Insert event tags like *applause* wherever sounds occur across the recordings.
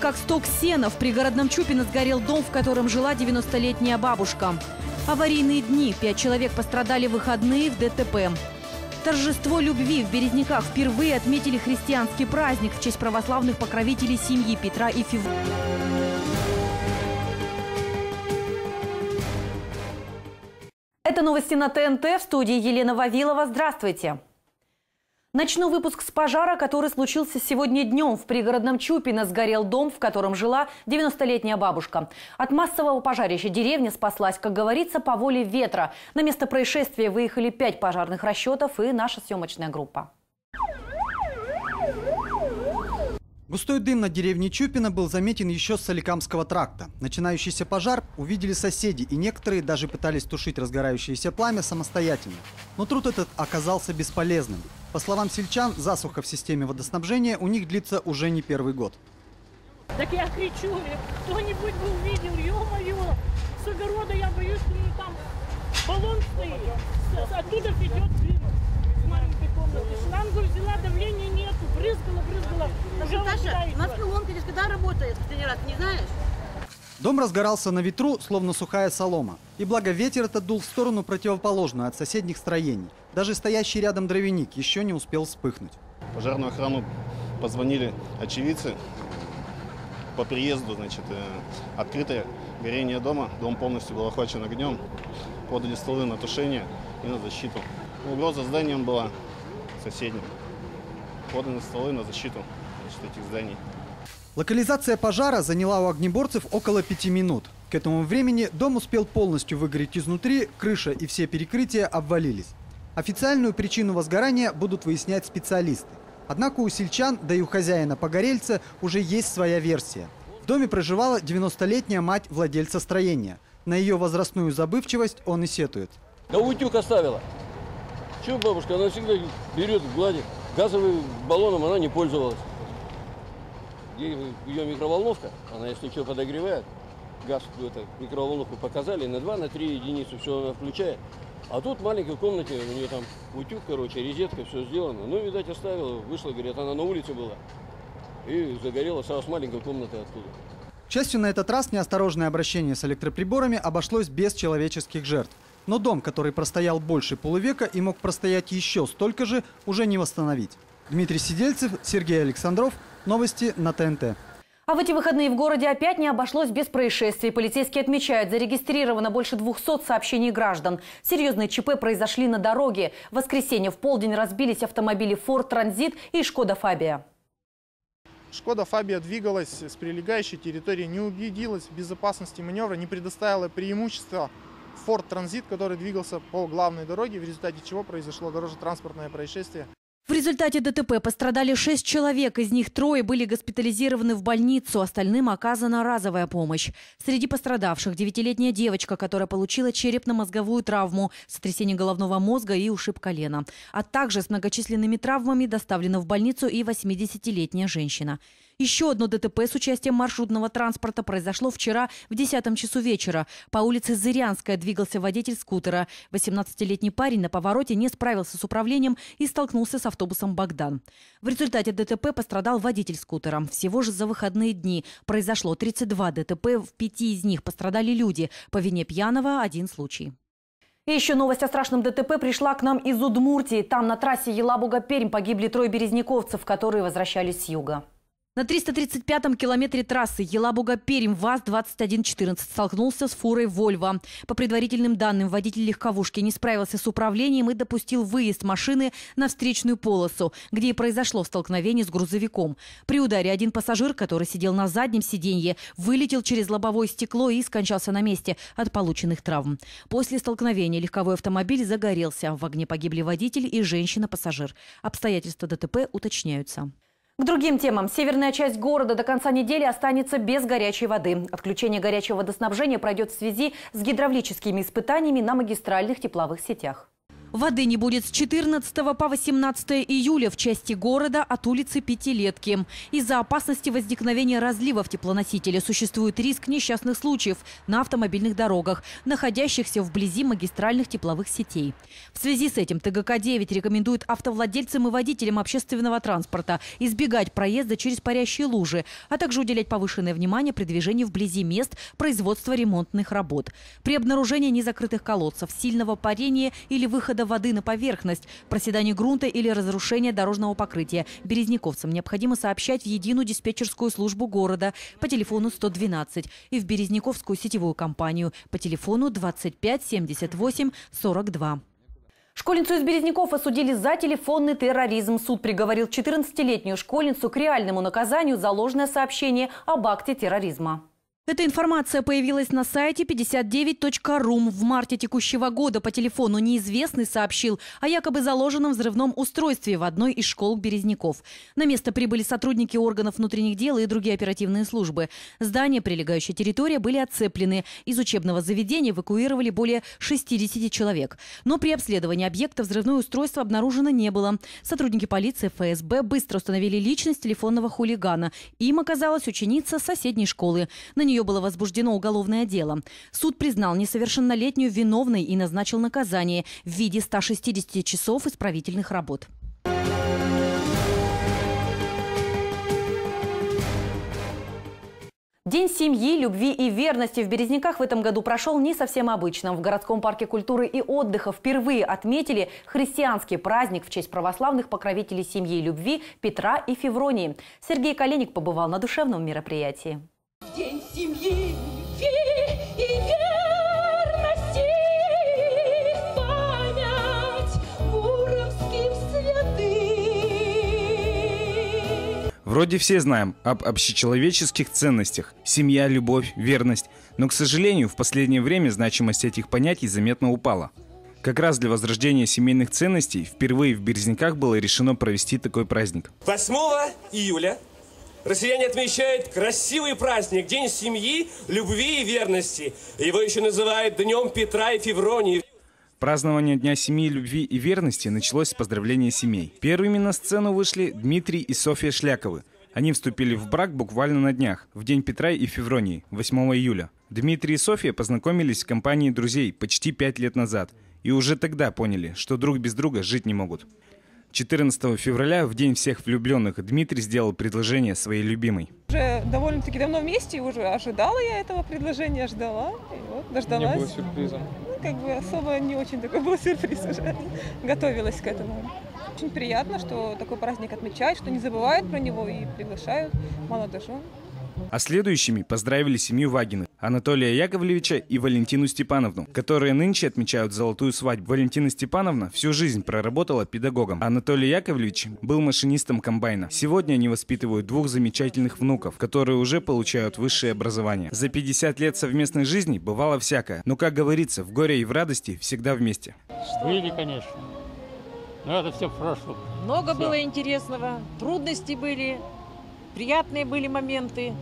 Как сток сена. В пригородном Чупино сгорел дом, в котором жила 90-летняя бабушка. Аварийные дни. Пять человек пострадали в выходные в ДТП. Торжество любви в Березняках впервые отметили христианский праздник в честь православных покровителей семьи Петра и Фев. Это новости на ТНТ. В студии Елена Вавилова. Здравствуйте. Начну выпуск с пожара, который случился сегодня днем. В пригородном Чупино сгорел дом, в котором жила 90-летняя бабушка. От массового пожарища деревня спаслась, как говорится, по воле ветра. На место происшествия выехали пять пожарных расчетов и наша съемочная группа. Густой дым на деревне Чупино был заметен еще с Соликамского тракта. Начинающийся пожар увидели соседи, и некоторые даже пытались тушить разгорающееся пламя самостоятельно. Но труд этот оказался бесполезным. По словам сельчан, засуха в системе водоснабжения у них длится уже не первый год. Так я кричу, кто-нибудь бы увидел, ё-моё, с огорода я боюсь, что ну, там баллон стоит, оттуда идет дым с маленькой комнаты. Шлангу взяла, давления нету, брызгала, брызгала. Наташа, у нас колонка здесь когда работает, генератор, не знаешь? Дом разгорался на ветру, словно сухая солома. И благо ветер этот дул в сторону противоположную от соседних строений. Даже стоящий рядом дровяник еще не успел вспыхнуть. пожарную охрану позвонили очевидцы. По приезду, значит, э, открытое горение дома. Дом полностью был охвачен огнем. Подали столы на тушение и на защиту. Угроза зданиям была соседним. Поданы столы на защиту значит, этих зданий. Локализация пожара заняла у огнеборцев около пяти минут. К этому времени дом успел полностью выгореть изнутри, крыша и все перекрытия обвалились. Официальную причину возгорания будут выяснять специалисты. Однако у сельчан, да и у хозяина погорельца уже есть своя версия. В доме проживала 90-летняя мать владельца строения. На ее возрастную забывчивость он и сетует. Да утюг оставила. Че бабушка, она всегда берет, гладит. Газовым баллоном она не пользовалась. Ее микроволновка, она если что подогревает, газ в это, микроволновку показали, на 2, на 3 единицы все она включает. А тут в маленькой комнате у нее там утюг, короче, резетка, все сделано. Ну, видать, оставила, вышла, говорят, она на улице была. И загорела сразу с маленькой комнаты оттуда. К счастью, на этот раз неосторожное обращение с электроприборами обошлось без человеческих жертв. Но дом, который простоял больше полувека и мог простоять еще столько же, уже не восстановить. Дмитрий Сидельцев, Сергей Александров. Новости на ТНТ. А в эти выходные в городе опять не обошлось без происшествий. Полицейские отмечают, зарегистрировано больше 200 сообщений граждан. Серьезные ЧП произошли на дороге. В воскресенье в полдень разбились автомобили «Форд Транзит» и «Шкода Фабия». Шкода Фабия двигалась с прилегающей территории, не убедилась в безопасности маневра, не предоставила преимущества Ford Транзит, который двигался по главной дороге, в результате чего произошло дорожно-транспортное происшествие. В результате ДТП пострадали шесть человек, из них трое были госпитализированы в больницу, остальным оказана разовая помощь. Среди пострадавших девятилетняя девочка, которая получила черепно-мозговую травму, сотрясение головного мозга и ушиб колена. А также с многочисленными травмами доставлена в больницу и 80-летняя женщина. Еще одно ДТП с участием маршрутного транспорта произошло вчера в 10 часу вечера. По улице Зырянская двигался водитель скутера. 18-летний парень на повороте не справился с управлением и столкнулся с автобусом «Богдан». В результате ДТП пострадал водитель скутера. Всего же за выходные дни произошло 32 ДТП, в пяти из них пострадали люди. По вине пьяного один случай. И еще новость о страшном ДТП пришла к нам из Удмуртии. Там на трассе Елабуга-Пермь погибли трое березняковцев, которые возвращались с юга. На 335-м километре трассы Елабуга-Пермь ВАЗ-2114 столкнулся с фурой «Вольво». По предварительным данным, водитель легковушки не справился с управлением и допустил выезд машины на встречную полосу, где и произошло столкновение с грузовиком. При ударе один пассажир, который сидел на заднем сиденье, вылетел через лобовое стекло и скончался на месте от полученных травм. После столкновения легковой автомобиль загорелся. В огне погибли водитель и женщина-пассажир. Обстоятельства ДТП уточняются. К другим темам. Северная часть города до конца недели останется без горячей воды. Отключение горячего водоснабжения пройдет в связи с гидравлическими испытаниями на магистральных тепловых сетях. Воды не будет с 14 по 18 июля в части города от улицы Пятилетки. Из-за опасности возникновения разлива в теплоносителе существует риск несчастных случаев на автомобильных дорогах, находящихся вблизи магистральных тепловых сетей. В связи с этим ТГК-9 рекомендует автовладельцам и водителям общественного транспорта избегать проезда через парящие лужи, а также уделять повышенное внимание при движении вблизи мест производства ремонтных работ. При обнаружении незакрытых колодцев, сильного парения или выхода воды на поверхность, проседание грунта или разрушение дорожного покрытия. Березняковцам необходимо сообщать в единую диспетчерскую службу города по телефону 112 и в Березняковскую сетевую компанию по телефону 25 78 42. Школьницу из Березняков осудили за телефонный терроризм. Суд приговорил 14-летнюю школьницу к реальному наказанию за ложное сообщение об акте терроризма. Эта информация появилась на сайте 59.рум. В марте текущего года по телефону неизвестный сообщил о якобы заложенном взрывном устройстве в одной из школ Березняков. На место прибыли сотрудники органов внутренних дел и другие оперативные службы. Здания, прилегающая территория были отцеплены. Из учебного заведения эвакуировали более 60 человек. Но при обследовании объекта взрывное устройство обнаружено не было. Сотрудники полиции ФСБ быстро установили личность телефонного хулигана. Им оказалась ученица соседней школы. На нее нее было возбуждено уголовное дело. Суд признал несовершеннолетнюю виновной и назначил наказание в виде 160 часов исправительных работ. День семьи, любви и верности в Березняках в этом году прошел не совсем обычным. В городском парке культуры и отдыха впервые отметили христианский праздник в честь православных покровителей семьи и любви Петра и Февронии. Сергей Калиник побывал на душевном мероприятии. День семьи, любви и верности, память муромским святым. Вроде все знаем об общечеловеческих ценностях – семья, любовь, верность. Но, к сожалению, в последнее время значимость этих понятий заметно упала. Как раз для возрождения семейных ценностей впервые в Березняках было решено провести такой праздник. 8 июля Россияне отмечают красивый праздник, День семьи, любви и верности. Его еще называют Днем Петра и Февронии. Празднование Дня семьи, любви и верности началось с поздравления семей. Первыми на сцену вышли Дмитрий и Софья Шляковы. Они вступили в брак буквально на днях, в день Петра и Февронии, 8 июля. Дмитрий и Софья познакомились в компании друзей почти пять лет назад и уже тогда поняли, что друг без друга жить не могут. 14 февраля, в день всех влюбленных, Дмитрий сделал предложение своей любимой. Уже довольно-таки давно вместе, уже ожидала я этого предложения, ждала, и вот дождалась. Не было сюрпризом. Ну, как бы особо не очень такой был сюрприз уже, *laughs* готовилась к этому. Очень приятно, что такой праздник отмечают, что не забывают про него и приглашают молодожен. А следующими поздравили семью Вагиных, Анатолия Яковлевича и Валентину Степановну, которые нынче отмечают золотую свадьбу. Валентина Степановна всю жизнь проработала педагогом. Анатолий Яковлевич был машинистом комбайна. Сегодня они воспитывают двух замечательных внуков, которые уже получают высшее образование. За 50 лет совместной жизни бывало всякое. Но, как говорится, в горе и в радости всегда вместе. Были, конечно. Но это все в прошлом. Много все. было интересного, трудности были, приятные были моменты.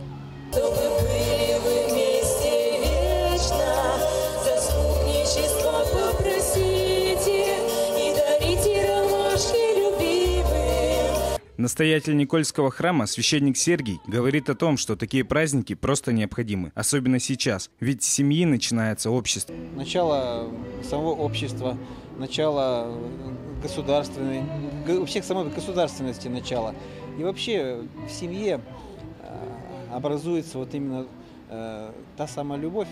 Чтобы были вы вместе вечно, заступничество попросите и дарите ромашки любимым. Настоятель Никольского храма, священник Сергий, говорит о том, что такие праздники просто необходимы, особенно сейчас, ведь с семьи начинается общество. Начало самого общества, начало государственной, у всех самой государственности начало. И вообще в семье э, образуется вот именно э, та самая любовь,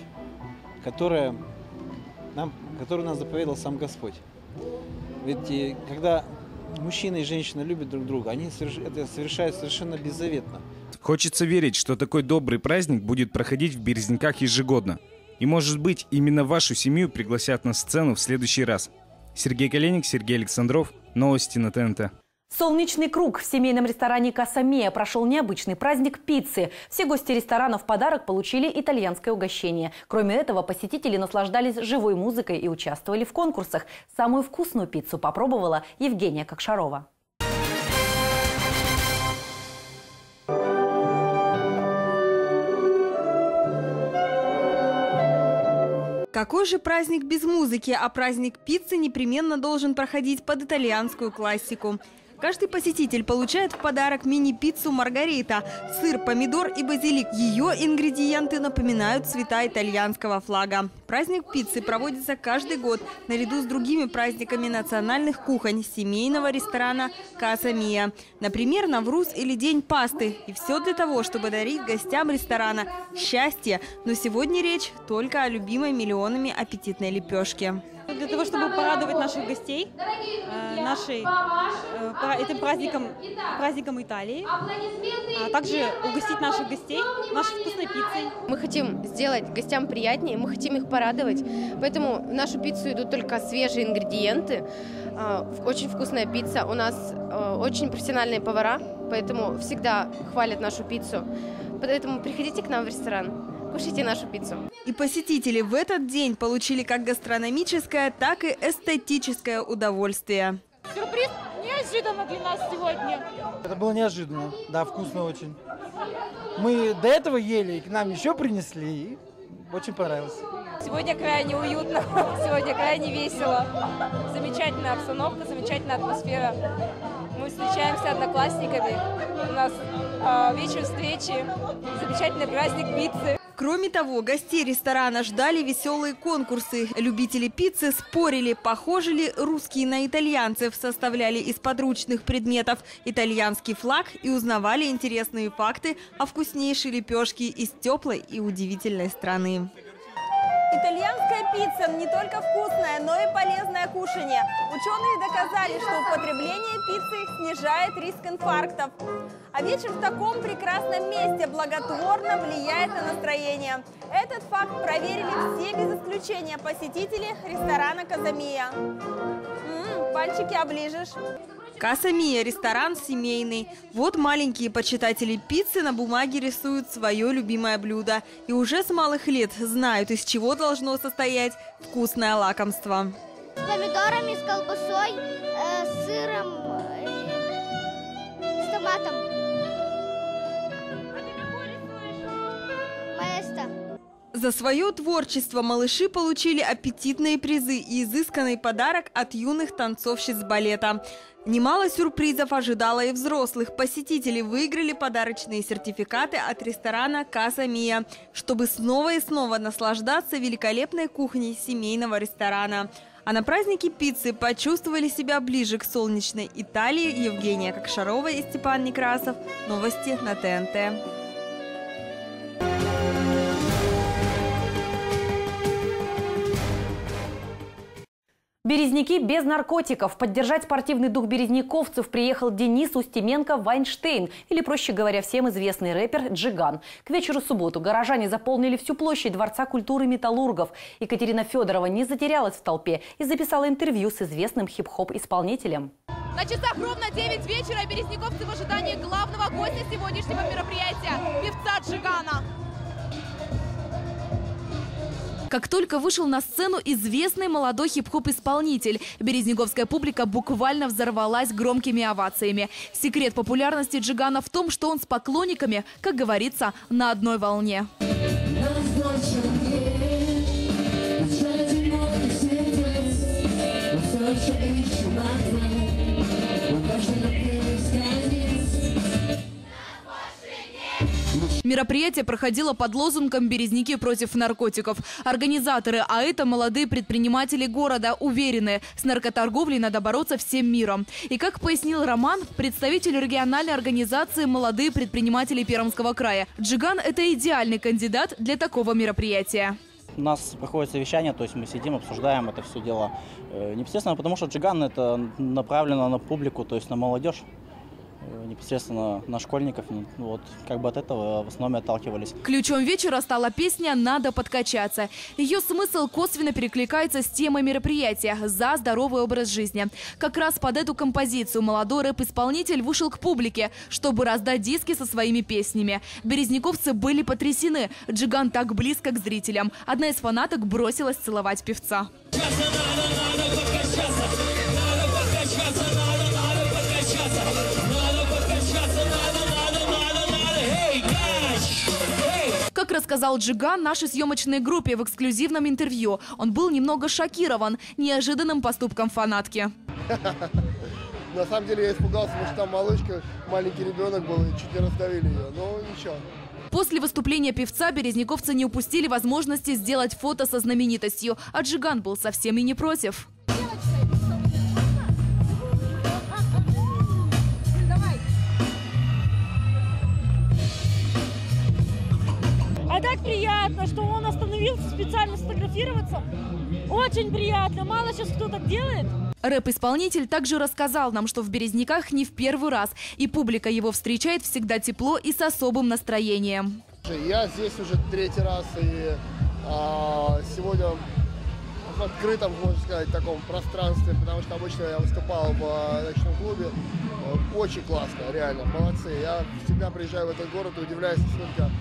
которая нам, которую нас заповедал сам Господь. Ведь и, когда мужчина и женщина любят друг друга, они это совершают совершенно беззаветно. Хочется верить, что такой добрый праздник будет проходить в Березняках ежегодно. И, может быть, именно вашу семью пригласят на сцену в следующий раз. Сергей Коленник, Сергей Александров. Новости на ТНТ. Солнечный круг в семейном ресторане «Касамея» прошел необычный праздник пиццы. Все гости ресторана в подарок получили итальянское угощение. Кроме этого, посетители наслаждались живой музыкой и участвовали в конкурсах. Самую вкусную пиццу попробовала Евгения Кокшарова. Какой же праздник без музыки, а праздник пиццы непременно должен проходить под итальянскую классику. Каждый посетитель получает в подарок мини-пиццу «Маргарита». Сыр, помидор и базилик. Ее ингредиенты напоминают цвета итальянского флага. Праздник пиццы проводится каждый год наряду с другими праздниками национальных кухонь семейного ресторана «Каса Мия». Например, Навруз или День пасты. И все для того, чтобы дарить гостям ресторана счастье. Но сегодня речь только о любимой миллионами аппетитной лепешке. Для того, чтобы порадовать наших гостей э, нашей, э, этим праздником, праздником Италии, а также угостить наших гостей нашей вкусной пиццей. Мы хотим сделать гостям приятнее, мы хотим их порадовать, поэтому в нашу пиццу идут только свежие ингредиенты. А, Очень вкусная пицца, у нас э, очень профессиональные повара, поэтому всегда хвалят нашу пиццу. Поэтому приходите к нам в ресторан, кушайте нашу пиццу. И посетители в этот день получили как гастрономическое, так и эстетическое удовольствие. Сюрприз неожиданно для нас сегодня. Это было неожиданно, да, вкусно очень. Мы до этого ели, и к нам еще принесли, и очень понравилось. Сегодня крайне уютно, *laughs* сегодня крайне весело. Замечательная обстановка, замечательная атмосфера. Мы встречаемся с одноклассниками. У нас э, вечер встречи, замечательный праздник пиццы. Кроме того, гостей ресторана ждали веселые конкурсы. Любители пиццы спорили, похожи ли русские на итальянцев, составляли из подручных предметов итальянский флаг и узнавали интересные факты о вкуснейшей лепешке из теплой и удивительной страны. Итальянская пицца не только вкусное, но и полезное кушанье. Ученые доказали, что употребление пиццы снижает риск инфарктов. А вечер в таком прекрасном месте благотворно влияет на настроение. Этот факт проверили все без исключения посетители ресторана «Казамия». М, пальчики оближешь. Каса Мия – ресторан семейный. Вот маленькие почитатели пиццы на бумаге рисуют свое любимое блюдо. И уже с малых лет знают, из чего должно состоять вкусное лакомство. С помидорами, с колбасой, За свое творчество малыши получили аппетитные призы и изысканный подарок от юных танцовщиц балета. Немало сюрпризов ожидало и взрослых. Посетители выиграли подарочные сертификаты от ресторана «Каса Мия», чтобы снова и снова наслаждаться великолепной кухней семейного ресторана. А на празднике пиццы почувствовали себя ближе к солнечной Италии Евгения Кокшарова и Степан Некрасов. Новости на ТНТ. Березники без наркотиков. Поддержать спортивный дух березниковцев приехал Денис Устименко-Вайнштейн, или, проще говоря, всем известный рэпер Джиган. К вечеру субботу горожане заполнили всю площадь Дворца культуры металлургов. Екатерина Федорова не затерялась в толпе и записала интервью с известным хип-хоп-исполнителем. На часах ровно 9 вечера березниковцы в ожидании главного гостя сегодняшнего мероприятия – певца Джигана. Как только вышел на сцену известный молодой хип-хоп-исполнитель, березниковская публика буквально взорвалась громкими овациями. Секрет популярности Джигана в том, что он с поклонниками, как говорится, на одной волне. Мероприятие проходило под лозунгом «Березники против наркотиков». Организаторы, а это молодые предприниматели города, уверены, с наркоторговлей надо бороться всем миром. И как пояснил Роман, представитель региональной организации «Молодые предприниматели Пермского края», Джиган – это идеальный кандидат для такого мероприятия. У нас проходит совещание, то есть мы сидим, обсуждаем это все дело. Э, Непосредственно потому, что джиган это направлено на публику, то есть на молодежь, непосредственно на школьников. Ну, Вот как бы от этого в основном и отталкивались. Ключом вечера стала песня «Надо подкачаться». Ее смысл косвенно перекликается с темой мероприятия «За здоровый образ жизни». Как раз под эту композицию молодой рэп-исполнитель вышел к публике, чтобы раздать диски со своими песнями. Березниковцы были потрясены. Джиган так близко к зрителям. Одна из фанаток бросилась целовать певца. Как рассказал Джиган нашей съемочной группе в эксклюзивном интервью, он был немного шокирован неожиданным поступком фанатки. *laughs* На самом деле я испугался, потому что там малышка, маленький ребенок был, и чуть не раздавили ее. Но ничего. После выступления певца березняковцы не упустили возможности сделать фото со знаменитостью, а Джиган был совсем и не против. Приятно, что он остановился специально сфотографироваться. Очень приятно. Мало сейчас кто так делает. Рэп-исполнитель также рассказал нам, что в Березняках не в первый раз, и публика его встречает всегда тепло и с особым настроением. Я здесь уже третий раз, и а, сегодня в открытом, можно сказать, таком пространстве, потому что обычно я выступал в а, ночном клубе. Очень классно, реально, молодцы. Я всегда приезжаю в этот город и удивляюсь, насколько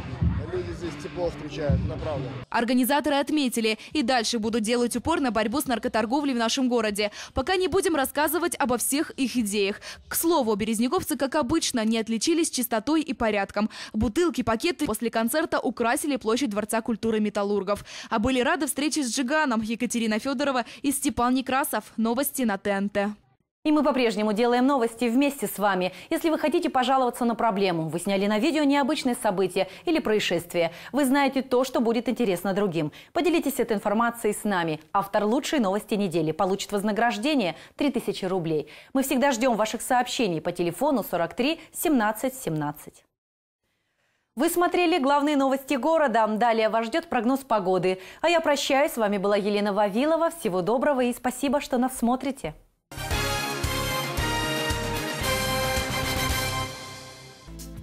люди здесь тепло встречают, на правда. Организаторы отметили и дальше будут делать упор на борьбу с наркоторговлей в нашем городе. Пока не будем рассказывать обо всех их идеях. К слову, березняковцы, как обычно, не отличились чистотой и порядком. Бутылки, пакеты после концерта украсили площадь Дворца культуры металлургов. А были рады встрече с Джиганом Екатерина Федорова и Степан Некрасов. Новости на ТНТ. И мы по-прежнему делаем новости вместе с вами. Если вы хотите пожаловаться на проблему, вы сняли на видео необычное событие или происшествие, вы знаете то, что будет интересно другим. Поделитесь этой информацией с нами. Автор лучшей новости недели получит вознаграждение 3000 рублей. Мы всегда ждем ваших сообщений по телефону 43 17 17. Вы смотрели главные новости города. Далее вас ждет прогноз погоды. А я прощаюсь. С вами была Елена Вавилова. Всего доброго и спасибо, что нас смотрите.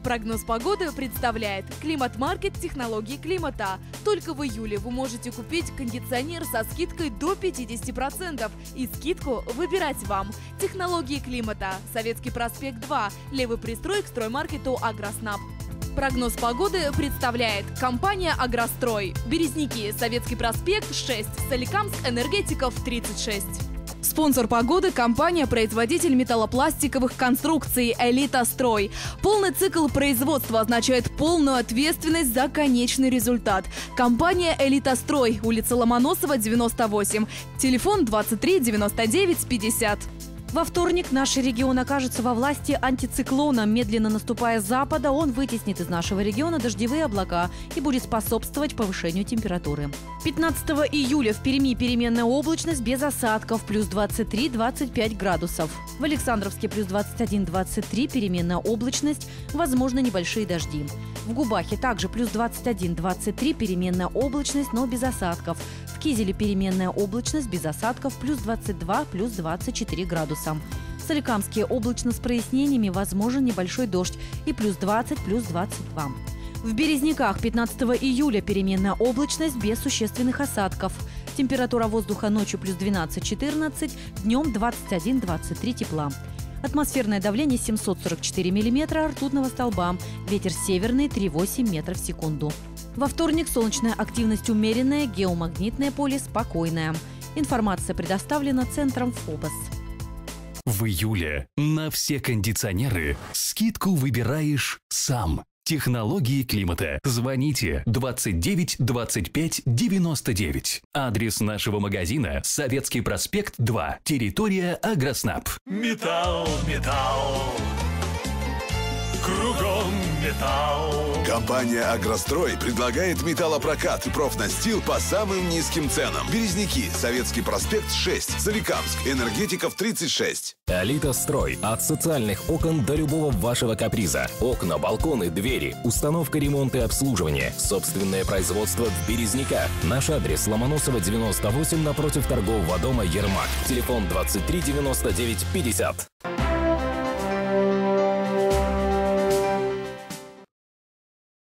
Прогноз погоды представляет Климат-маркет технологии климата. Только в июле вы можете купить кондиционер со скидкой до 50%. И скидку выбирать вам. Технологии климата. Советский проспект 2. Левый пристрой к строймаркету «Агроснаб». Прогноз погоды представляет компания «Агрострой». Березники, Советский проспект 6, Соликамск, Энергетиков 36. Спонсор погоды – компания-производитель металлопластиковых конструкций «Элита Строй». Полный цикл производства означает полную ответственность за конечный результат. Компания «Элита Строй», улица Ломоносова, 98. Телефон 23 99 50. Во вторник наш регион окажется во власти антициклона. Медленно наступая с запада, он вытеснит из нашего региона дождевые облака и будет способствовать повышению температуры. 15 июля в Перми переменная облачность без осадков плюс 23-25 градусов. В Александровске плюс 21-23 переменная облачность, возможно небольшие дожди. В Губахе также плюс 21-23 переменная облачность, но без осадков. Кизеле переменная облачность без осадков плюс 22 плюс 24 градуса. В Соликамске облачно с прояснениями, возможен небольшой дождь и плюс 20 плюс 22. В Березняках 15 июля переменная облачность без существенных осадков. Температура воздуха ночью плюс 12-14, днем 21-23 тепла. Атмосферное давление 744 миллиметра ртутного столба. Ветер северный 3,8 метров в секунду. Во вторник солнечная активность умеренная, геомагнитное поле спокойное. Информация предоставлена Центром ФОБОС. В июле на все кондиционеры скидку выбираешь сам. Технологии климата. Звоните 29 25 99. Адрес нашего магазина Советский проспект 2. Территория Агроснаб. Металл, металл. Кругом металл. Компания «Агрострой» предлагает металлопрокат и профнастил по самым низким ценам. Березники, Советский проспект 6, Соликамск, Энергетиков 36. Элита Строй. От социальных окон до любого вашего каприза. Окна, балконы, двери, установка, ремонт и обслуживание. Собственное производство в Березника. Наш адрес Ломоносова 98 напротив торгового дома Ермак. Телефон 23 99 50.